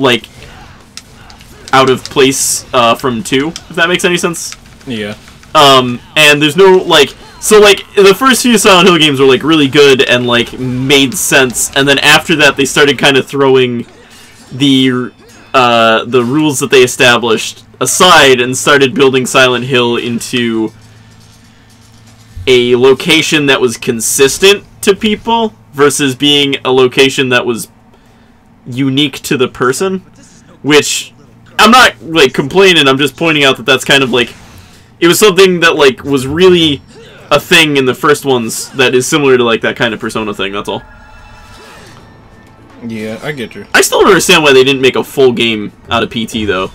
like out of place uh, from two. If that makes any sense. Yeah. Um, and there's no like so like the first few Silent Hill games were like really good and like made sense, and then after that they started kind of throwing the uh, the rules that they established aside and started building Silent Hill into a location that was consistent to people versus being a location that was unique to the person, which I'm not like complaining. I'm just pointing out that that's kind of like it was something that like was really a thing in the first ones that is similar to like that kind of persona thing. That's all. Yeah, I get you. I still don't understand why they didn't make a full game out of PT though.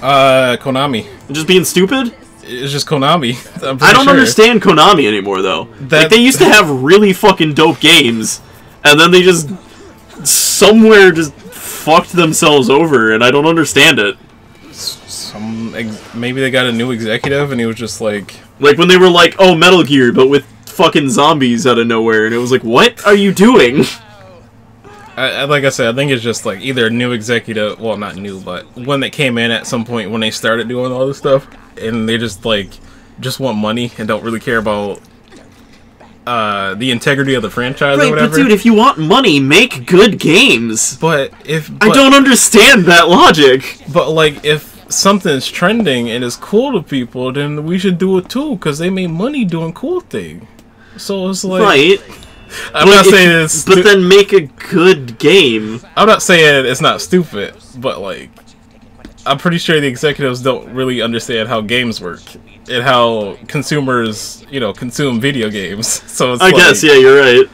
Uh, Konami. Just being stupid. It's just Konami. I don't sure. understand Konami anymore though. like they used to have really fucking dope games, and then they just somewhere just fucked themselves over, and I don't understand it. Some maybe they got a new executive, and he was just like, Like when they were like, "Oh, Metal Gear," but with fucking zombies out of nowhere, and it was like, "What are you doing?" I, I, like I said, I think it's just like either a new executive, well, not new, but one that came in at some point when they started doing all this stuff, and they just like just want money and don't really care about uh the integrity of the franchise or whatever. but dude, if you want money, make good games. But if I don't understand that logic. But like, if something's trending and is cool to people, then we should do it too, because they make money doing cool thing. So it's like, right. I'm But not if- saying it's, But then make a good game. I'm not saying it's not stupid, but like, I'm pretty sure the executives don't really understand how games work and how consumers, you know, consume video games. So it's I like, guess, yeah, you're right.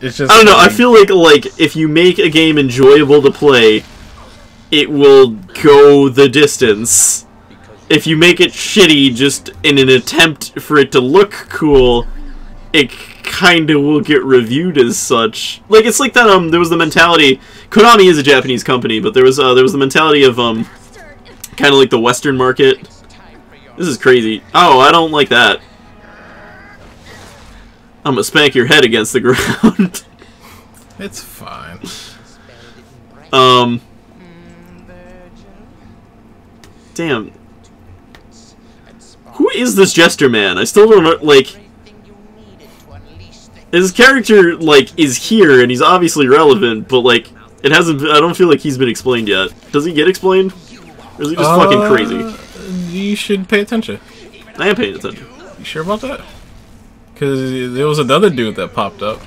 It's just I don't know. I feel like like if you make a game enjoyable to play, it will go the distance. If you make it shitty just in an attempt for it to look cool, it kind of will get reviewed as such. Like it's like that um there was the mentality Konami is a Japanese company, but there was uh there was the mentality of um kind of like the western market. This is crazy. Oh, I don't like that. I'm gonna spank your head against the ground. it's fine. Um. Damn. Who is this jester man? I still don't know. Like, his character like is here and he's obviously relevant, but like it hasn't. I don't feel like he's been explained yet. Does he get explained? Or is he just fucking Uh, crazy? You should pay attention. I am paying attention. You sure about that? Because there was another dude that popped up.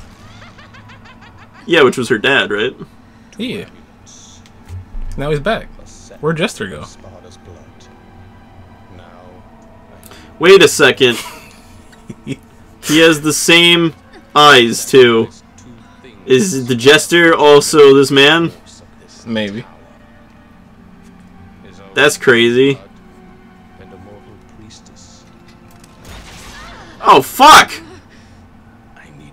Yeah, which was her dad, right? Yeah. Now he's back. Where'd Jester go? Wait a second. he has the same eyes too. Is the jester also this man? Maybe. That's crazy. Oh fuck!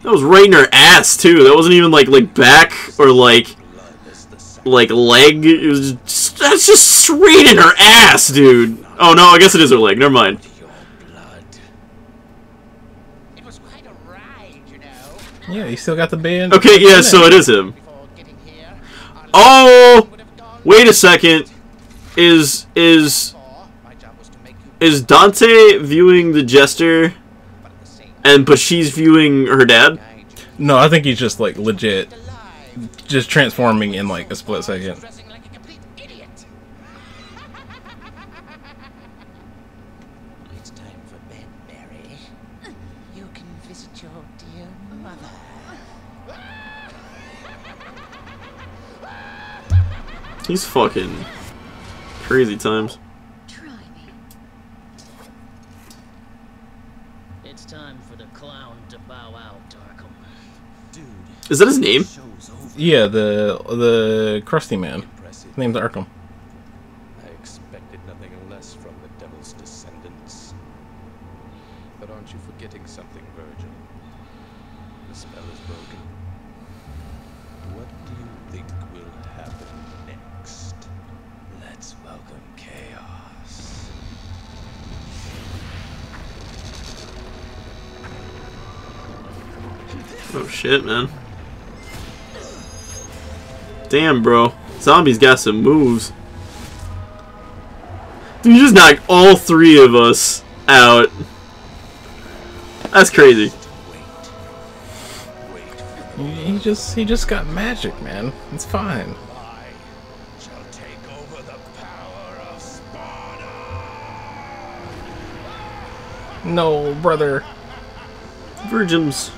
That was right in her ass too. That wasn't even like like back or like like leg. It was just, that's just straight in her ass, dude. Oh no, I guess it is her leg. Never mind. Yeah, he still got the band. Okay, yeah, so it is him. Oh, wait a second. Is is is Dante viewing the jester, and but she's viewing her dad? No, I think he's just like legit, just transforming in like a split second. It's time for bed, Mary. You can visit your dear mother. He's fucking crazy times. It's time for the clown to bow out, Arkham. Is that his name? Yeah, the the crusty man. His name's Arkham. I expected nothing less from the devil's descendants. But aren't you forgetting something, Virgil? The spell is broken. What do you think will happen next? Let's welcome chaos. Oh shit, man. Damn, bro. Zombie's got some moves. Dude, you just knocked all three of us out. That's crazy. He, he just he just got magic, man. It's fine. No, brother. Virgins.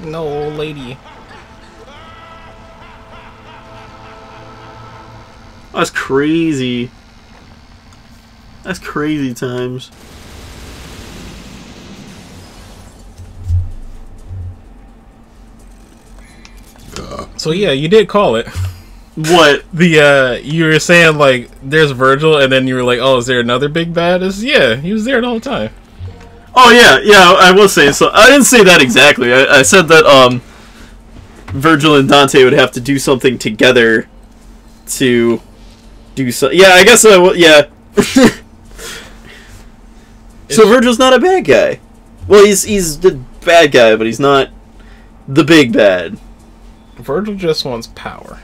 No, lady. That's crazy. That's crazy times. Uh, so yeah, you did call it. What? The uh you were saying like there's Virgil and then you were like, Oh, is there another big bad? Is yeah, he was there all the whole time. Oh yeah, yeah. I was saying so. I didn't say that exactly. I, I said that um, Virgil and Dante would have to do something together to do so. Yeah, I guess. Uh, well, yeah. so Virgil's not a bad guy. Well, he's he's the bad guy, but he's not the big bad. Virgil just wants power.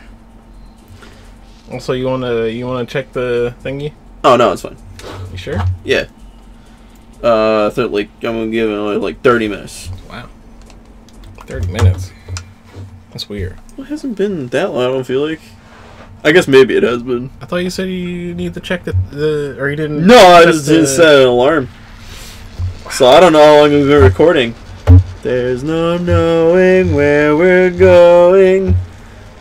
Also you wanna you wanna check the thingy? Oh no, it's fine. You sure? Yeah. Uh, I thought like I'm gonna give it like 30 minutes. Wow. Thirty minutes. That's weird. Well, it hasn't been that long. I don't feel like. I guess maybe it has been. I thought you said you need to check the, the or you didn't No, I just didn't set an alarm. So I don't know how long we've been recording. There's no knowing where we're going.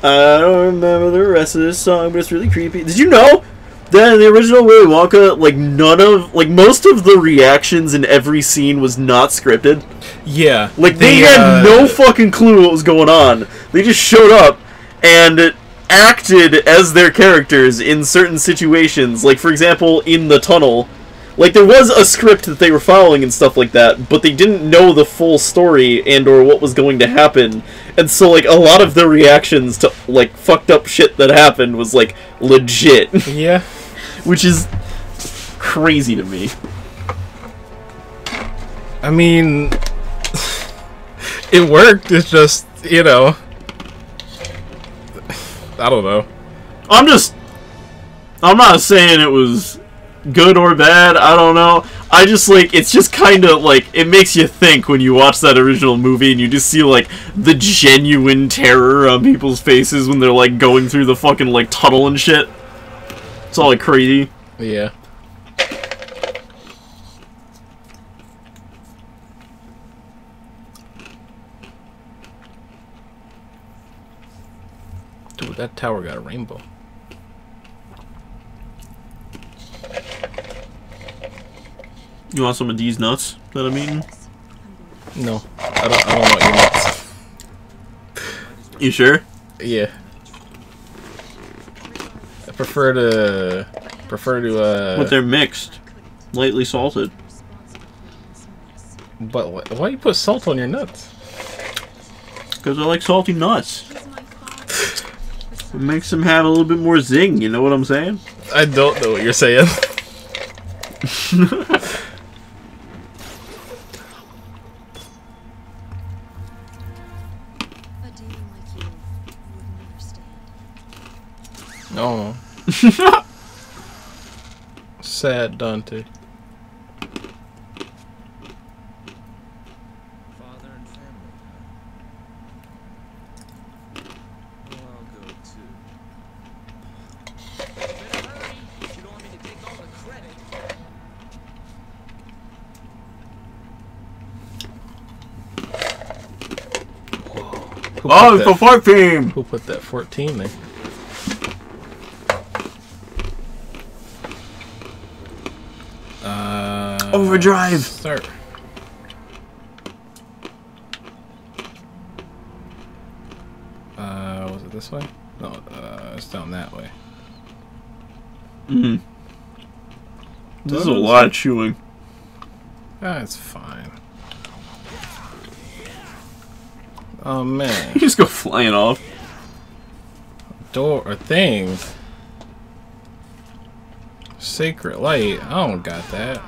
I don't remember the rest of this song, but it's really creepy. Did you know that in the original Willy Wonka, like none of, like most of the reactions in every scene was not scripted? Yeah. Like they the, had uh, no fucking clue what was going on. They just showed up and acted as their characters in certain situations. Like for example, in the tunnel. Like there was a script that they were following and stuff like that, but they didn't know the full story and or what was going to happen. And so like a lot of their reactions to like fucked up shit that happened was like legit, Yeah. which is crazy to me. I mean it worked, it's just you know I don't know. I'm just. I'm not saying it was good or bad. I don't know. I just like it's just kind of like it makes you think when you watch that original movie and you just see like the genuine terror on people's faces when they're like going through the fucking like tunnel and shit. It's all like crazy. Yeah. Dude, that tower got a rainbow. You want some of these nuts that I'm eating? No, I don't. I don't want your nuts. You sure? Yeah. I prefer to prefer to uh. but they're mixed, lightly salted. but wh- why you put salt on your nuts? Because I like salty nuts. It makes them have a little bit more zing. You know what I'm saying? I don't know what you're saying. Who put Oh, it's the fart team. Who put that 14 there? Overdrive. Start. Uh, was it this way? No, uh, it's down that way. Mm. This is a lot of chewing. That's fine. Oh man, You just go flying off. door or thing. Sacred light. I don't got that.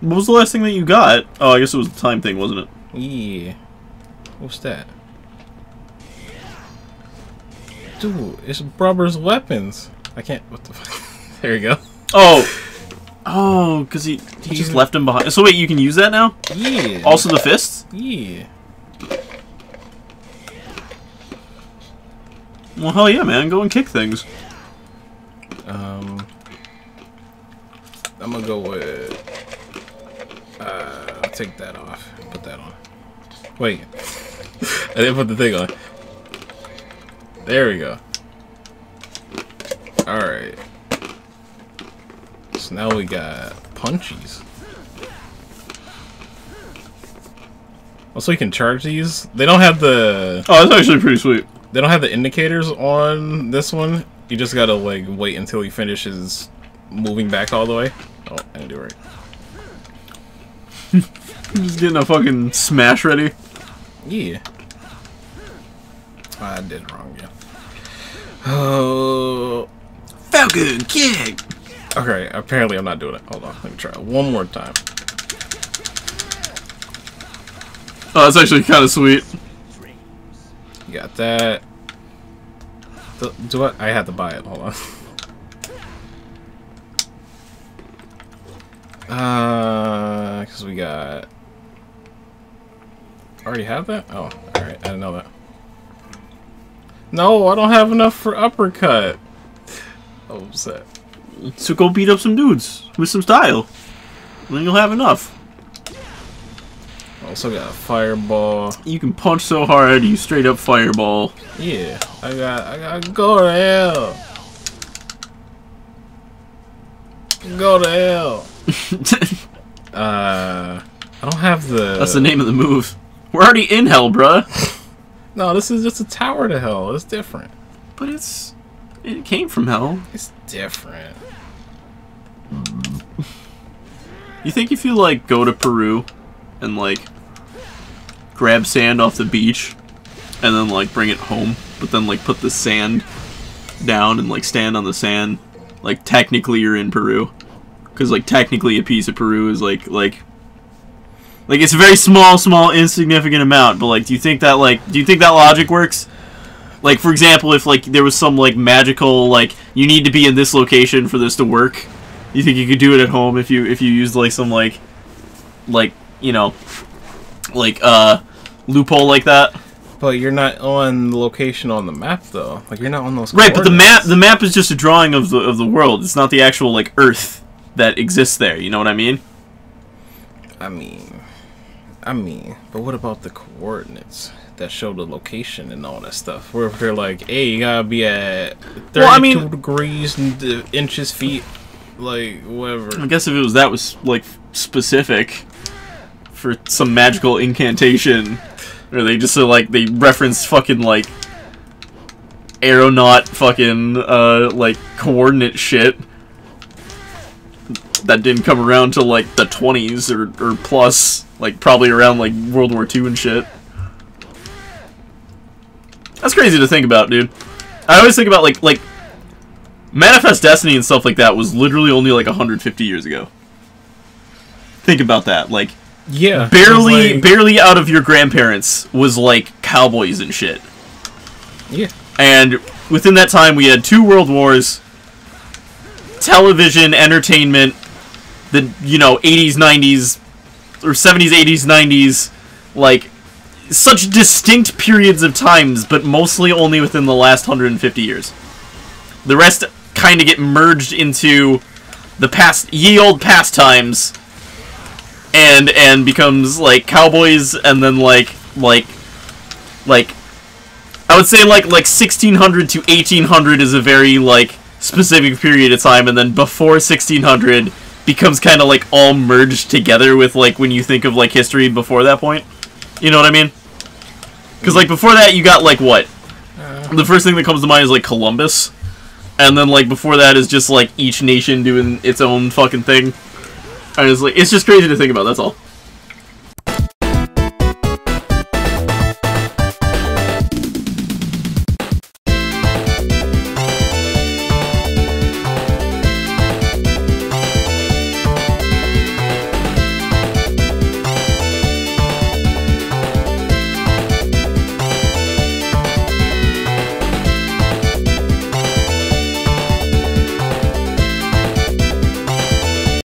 What was the last thing that you got? Oh, I guess it was the time thing, wasn't it? Yeah. What's that? Dude, it's Brubber's weapons. I can't. What the fuck? there you go. Oh. Oh, because he, he just left him behind. So wait, you can use that now? Yeah. Also the fists? Yeah. Well, hell yeah, man. Go and kick things. Um. I'm gonna go with. Uh, take that off. Put that on. Wait. I didn't put the thing on. There we go. Alright. So now we got punchies. Also, you can charge these. They don't have the Oh, that's actually pretty sweet. they don't have the indicators on this one. You just gotta like wait until he finishes moving back all the way. Oh, I didn't do it right. Just getting a fucking smash ready. Yeah. I did it wrong yeah. Oh. Falcon kick! Okay, apparently I'm not doing it. Hold on, let me try it one more time. Oh, that's actually kind of sweet. You got that. Do, do I? I had to buy it. Hold on. Uh, because we got. Already have that? Oh, alright. I didn't know that. No, I don't have enough for uppercut. Oh, I'm upset. So go beat up some dudes with some style. Then you'll have enough. Also got a fireball. You can punch so hard, you straight up fireball. Yeah, I got. I got go to hell. Go to hell. Uh, I don't have the. That's the name of the move. We're already in hell, bruh. No, this is just a tower to hell. It's different. But it's... It came from hell. It's different. You think if you, like, go to Peru and, like, grab sand off the beach and then, like, bring it home, but then, like, put the sand down and, like, stand on the sand, like, technically you're in Peru? Because, like, technically a piece of Peru is, like, like... Like, it's a very small, small, insignificant amount, but, like, do you think that, like, do you think that logic works? Like, for example, if, like, there was some, like, magical, like, you need to be in this location for this to work, you think you could do it at home if you, if you used, like, some, like, like, you know, like, uh, loophole like that? But you're not on the location on the map, though. Like you're not on those. Right, but the map the map is just a drawing of the, of the world. It's not the actual, like, Earth that exists there, you know what I mean? I mean, I mean, but what about the coordinates that show the location and all that stuff? Where if they're like, hey, you gotta be at 32 Well, I mean- degrees and inches feet, like whatever." I guess if it was that was like specific for some magical incantation, or they just uh, like they reference fucking like aeronaut fucking uh like coordinate shit that didn't come around till like the 20s or, or plus like probably around like World War II and shit. That's crazy to think about, dude. I always think about like like Manifest Destiny and stuff like that was literally only like 150 years ago. Think about that. Like Yeah, barely like- barely out of your grandparents was like cowboys and shit. yeah. And within that time we had two world wars, television, entertainment, the you know, 80s, 90s or 70s, 80s, 90s like such distinct periods of times, but mostly only within the last 150 years. The rest kind of get merged into the past ye old pastimes and and becomes like cowboys and then like like like I would say like like 1600 to 1800 is a very like specific period of time and then before 1600 becomes kind of like all merged together with like when you think of like history before that point. You know what I mean? Cuz like before that you got like what? Uh. The first thing that comes to mind is like Columbus. And then like before that is just like each nation doing its own fucking thing. And it's like it's just crazy to think about, that's all.